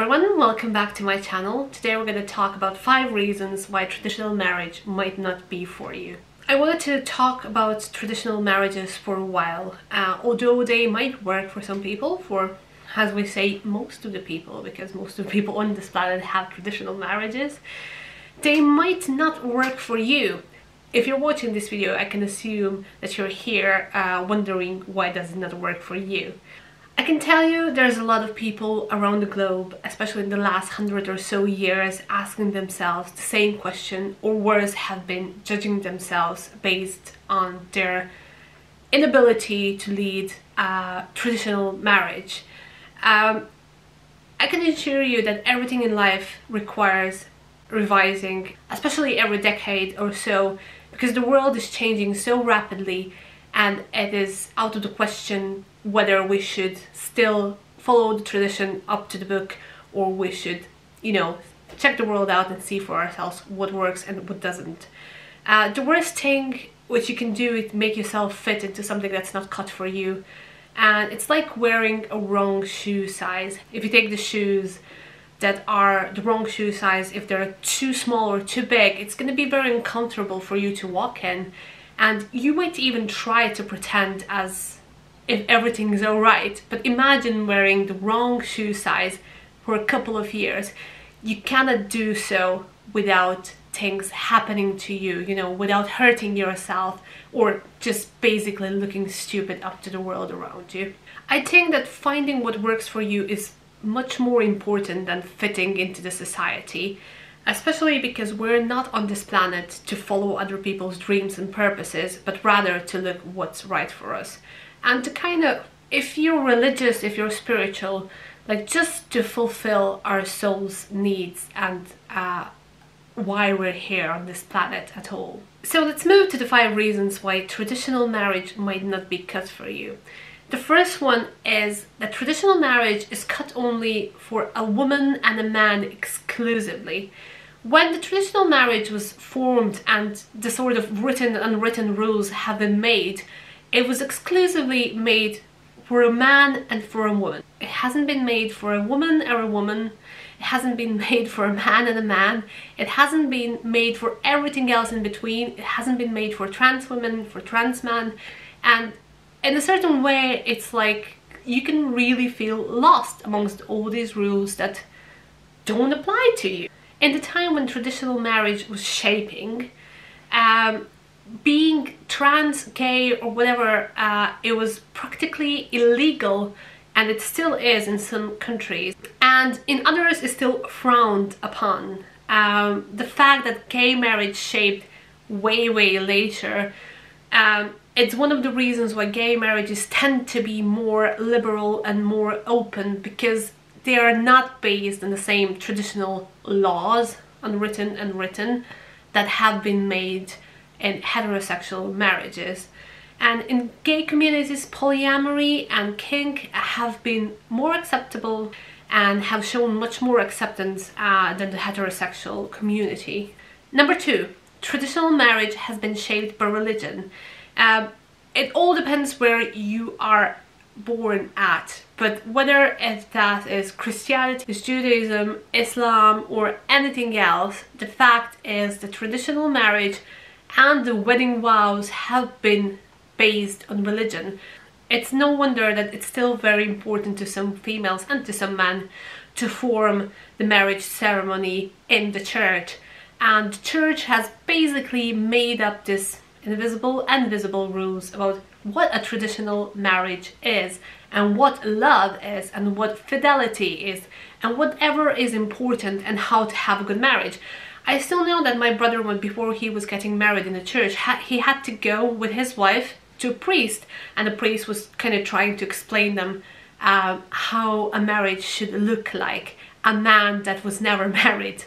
Everyone, welcome back to my channel. Today we're going to talk about 5 reasons why traditional marriage might not be for you. I wanted to talk about traditional marriages for a while, uh, although they might work for some people, for as we say, most of the people, because most of the people on this planet have traditional marriages, they might not work for you. If you're watching this video, I can assume that you're here uh, wondering why does it not work for you. I can tell you there's a lot of people around the globe, especially in the last hundred or so years, asking themselves the same question or worse have been judging themselves based on their inability to lead a traditional marriage. Um, I can assure you that everything in life requires revising, especially every decade or so, because the world is changing so rapidly and it is out of the question whether we should still follow the tradition up to the book or we should, you know, check the world out and see for ourselves what works and what doesn't. Uh, the worst thing which you can do is make yourself fit into something that's not cut for you. And it's like wearing a wrong shoe size. If you take the shoes that are the wrong shoe size, if they're too small or too big, it's going to be very uncomfortable for you to walk in and you might even try to pretend as if everything is alright. But imagine wearing the wrong shoe size for a couple of years. You cannot do so without things happening to you you know without hurting yourself or just basically looking stupid up to the world around you. I think that finding what works for you is much more important than fitting into the society especially because we're not on this planet to follow other people's dreams and purposes, but rather to look what's right for us. And to kind of, if you're religious, if you're spiritual, like just to fulfill our soul's needs and uh, why we're here on this planet at all. So let's move to the five reasons why traditional marriage might not be cut for you. The first one is that traditional marriage is cut only for a woman and a man exclusively. When the traditional marriage was formed and the sort of written and unwritten rules have been made, it was exclusively made for a man and for a woman. It hasn't been made for a woman or a woman. It hasn't been made for a man and a man. It hasn't been made for everything else in between. It hasn't been made for trans women, for trans men. And in a certain way, it's like you can really feel lost amongst all these rules that don't apply to you in the time when traditional marriage was shaping, um, being trans, gay or whatever, uh, it was practically illegal and it still is in some countries and in others it's still frowned upon. Um, the fact that gay marriage shaped way way later um, it's one of the reasons why gay marriages tend to be more liberal and more open because they are not based on the same traditional laws, unwritten and written, that have been made in heterosexual marriages. And in gay communities, polyamory and kink have been more acceptable and have shown much more acceptance uh, than the heterosexual community. Number two, traditional marriage has been shaped by religion. Uh, it all depends where you are born at but whether if that is Christianity, is Judaism, Islam or anything else the fact is the traditional marriage and the wedding vows have been based on religion it's no wonder that it's still very important to some females and to some men to form the marriage ceremony in the church and the church has basically made up this invisible and visible rules about what a traditional marriage is and what love is and what fidelity is and whatever is important and how to have a good marriage. I still know that my brother, when before he was getting married in the church, he had to go with his wife to a priest and the priest was kind of trying to explain them um, how a marriage should look like, a man that was never married.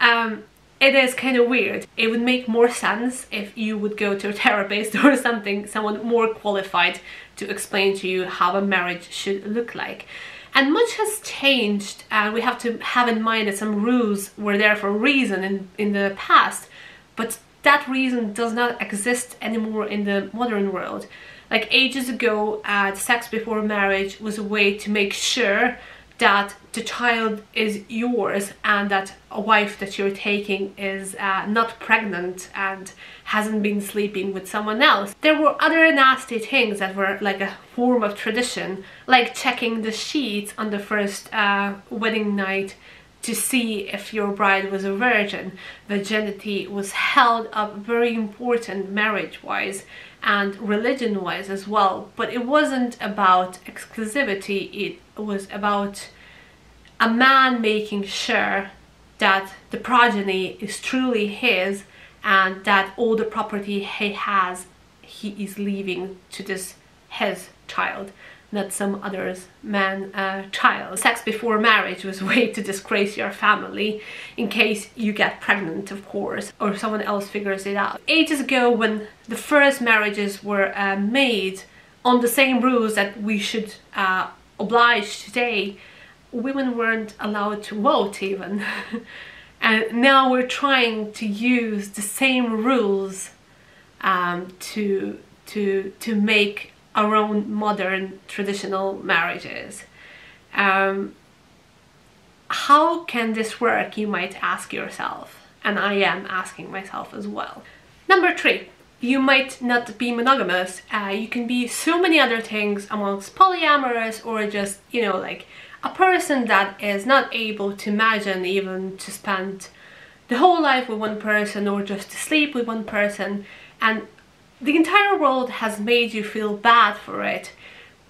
Um, it is kind of weird. It would make more sense if you would go to a therapist or something, someone more qualified to explain to you how a marriage should look like. And much has changed and we have to have in mind that some rules were there for a reason in, in the past, but that reason does not exist anymore in the modern world. Like ages ago, uh, sex before marriage was a way to make sure that the child is yours and that a wife that you're taking is uh, not pregnant and hasn't been sleeping with someone else. There were other nasty things that were like a form of tradition, like checking the sheets on the first uh, wedding night to see if your bride was a virgin. Virginity was held up very important marriage-wise and religion-wise as well, but it wasn't about exclusivity, it was about a man making sure that the progeny is truly his and that all the property he has he is leaving to this his child not some other's man uh, child. Sex before marriage was a way to disgrace your family in case you get pregnant of course or someone else figures it out. Ages ago when the first marriages were uh, made on the same rules that we should uh, oblige today women weren't allowed to vote even. and now we're trying to use the same rules um, to, to, to make our own modern traditional marriages. Um, how can this work, you might ask yourself. And I am asking myself as well. Number three, you might not be monogamous. Uh, you can be so many other things amongst polyamorous or just, you know, like a person that is not able to imagine even to spend the whole life with one person or just to sleep with one person and the entire world has made you feel bad for it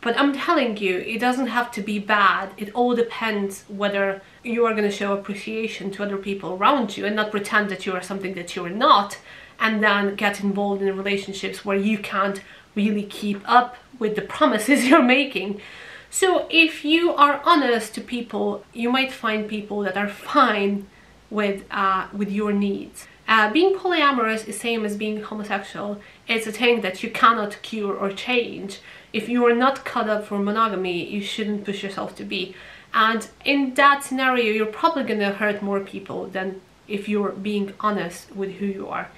but I'm telling you, it doesn't have to be bad. It all depends whether you are going to show appreciation to other people around you and not pretend that you are something that you're not and then get involved in relationships where you can't really keep up with the promises you're making. So if you are honest to people, you might find people that are fine with, uh, with your needs. Uh, being polyamorous is same as being homosexual. It's a thing that you cannot cure or change. If you are not cut up for monogamy, you shouldn't push yourself to be. And in that scenario, you're probably gonna hurt more people than if you're being honest with who you are.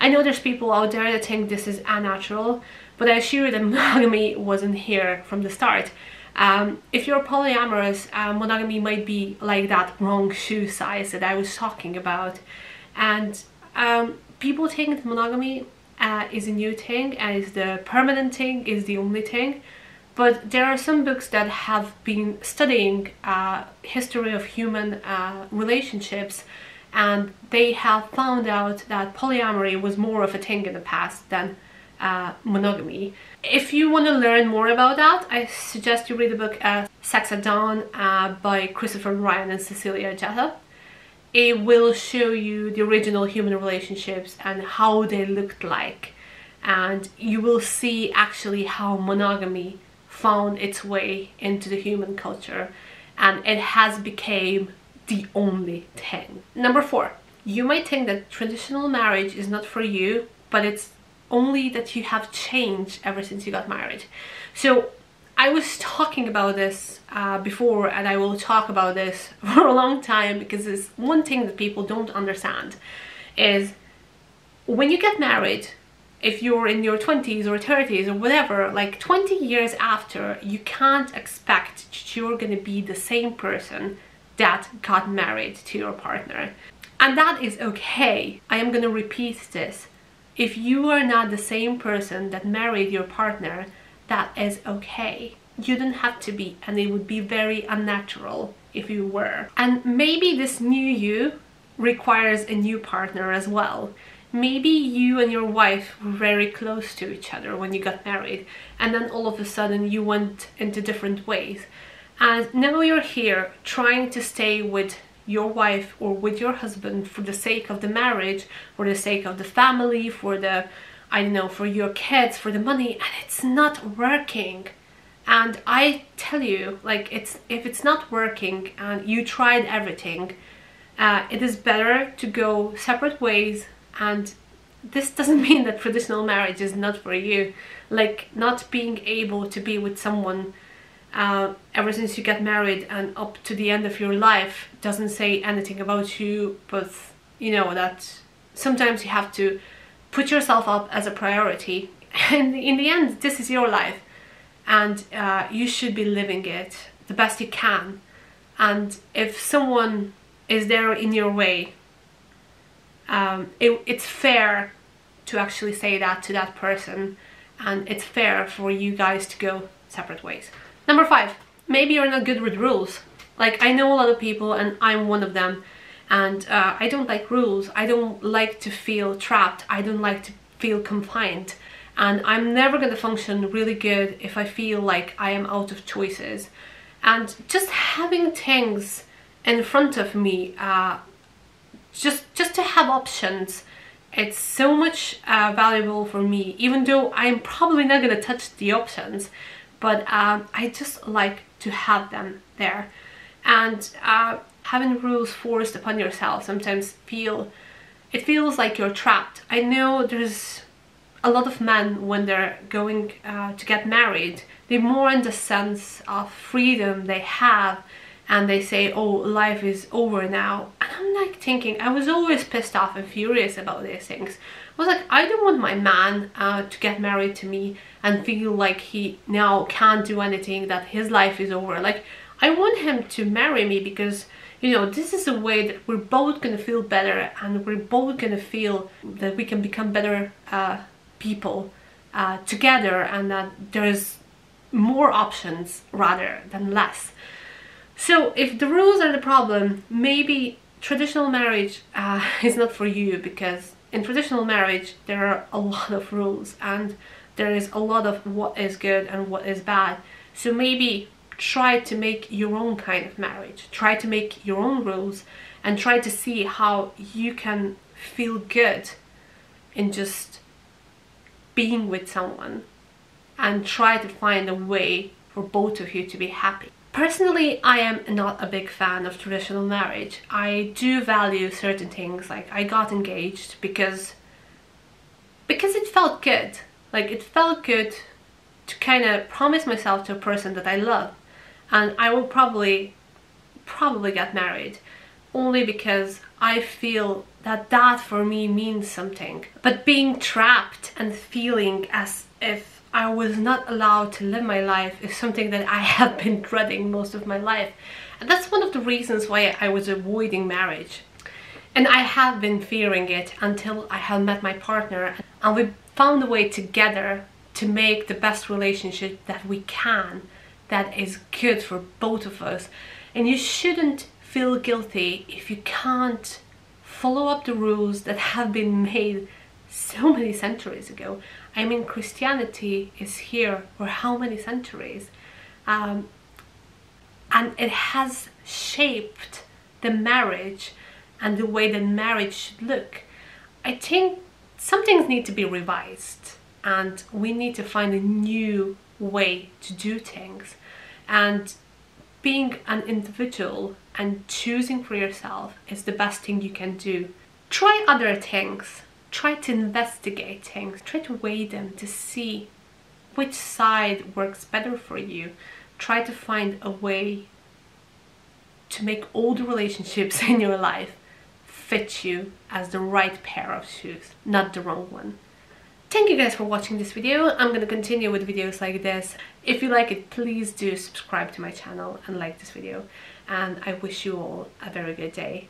I know there's people out there that think this is unnatural, but I assure you that monogamy wasn't here from the start. Um, if you're polyamorous, uh, monogamy might be like that wrong shoe size that I was talking about. And um, people think that monogamy uh, is a new thing and is the permanent thing, is the only thing. But there are some books that have been studying uh, history of human uh, relationships and they have found out that polyamory was more of a thing in the past than uh, monogamy. If you want to learn more about that, I suggest you read the book uh, Sex at Dawn uh, by Christopher Ryan and Cacilda Jethá. It will show you the original human relationships and how they looked like and you will see actually how monogamy found its way into the human culture and it has become the only thing. Number four, you might think that traditional marriage is not for you, but it's only that you have changed ever since you got married. So I was talking about this uh, before and I will talk about this for a long time because it's one thing that people don't understand is when you get married if you're in your 20s or 30s or whatever like 20 years after you can't expect that you're gonna be the same person that got married to your partner. And that is okay. I am gonna repeat this. If you are not the same person that married your partner, that is okay. You don't have to be and it would be very unnatural if you were. And maybe this new you requires a new partner as well. Maybe you and your wife were very close to each other when you got married and then all of a sudden you went into different ways. And now you're here trying to stay with your wife or with your husband for the sake of the marriage, for the sake of the family, for the, I don't know, for your kids, for the money, and it's not working. And I tell you, like, it's if it's not working and you tried everything, uh, it is better to go separate ways. And this doesn't mean that traditional marriage is not for you. Like, not being able to be with someone uh, ever since you get married and up to the end of your life doesn't say anything about you but you know that sometimes you have to put yourself up as a priority. And in the end this is your life and uh, you should be living it the best you can and if someone is there in your way um, it, it's fair to actually say that to that person and it's fair for you guys to go separate ways. Number five, maybe you're not good with rules. Like I know a lot of people and I'm one of them and uh, I don't like rules. I don't like to feel trapped. I don't like to feel confined and I'm never going to function really good if I feel like I am out of choices. And just having things in front of me, uh, just just to have options, it's so much uh, valuable for me. Even though I'm probably not going to touch the options, but um, I just like to have them there. And uh, having rules forced upon yourself sometimes feel it feels like you're trapped. I know there's a lot of men when they're going uh, to get married they more in the sense of freedom they have and they say oh life is over now. And i'm like thinking i was always pissed off and furious about these things. I was like i don't want my man uh, to get married to me and feel like he now can't do anything that his life is over. Like i want him to marry me because you know this is a way that we're both gonna feel better and we're both gonna feel that we can become better uh, people uh, together and that there's more options rather than less. So if the rules are the problem, maybe traditional marriage uh, is not for you because in traditional marriage there are a lot of rules and there is a lot of what is good and what is bad. So maybe try to make your own kind of marriage. Try to make your own rules and try to see how you can feel good in just being with someone and try to find a way for both of you to be happy. Personally, I am not a big fan of traditional marriage. I do value certain things, like I got engaged because because it felt good. Like it felt good to kind of promise myself to a person that I love and I will probably probably get married only because I feel that that for me means something. But being trapped and feeling as if I was not allowed to live my life is something that I have been dreading most of my life. And that's one of the reasons why I was avoiding marriage. And I have been fearing it until I have met my partner and we found a way together to make the best relationship that we can that is good for both of us. And you shouldn't feel guilty if you can't follow up the rules that have been made so many centuries ago. I mean, Christianity is here for how many centuries? Um, and it has shaped the marriage and the way that marriage should look. I think some things need to be revised and we need to find a new way to do things. And being an individual and choosing for yourself is the best thing you can do. Try other things. Try to investigate things. Try to weigh them to see which side works better for you. Try to find a way to make all the relationships in your life fit you as the right pair of shoes, not the wrong one. Thank you guys for watching this video. I'm to continue with videos like this. If you like it, please do subscribe to my channel and like this video. And I wish you all a very good day.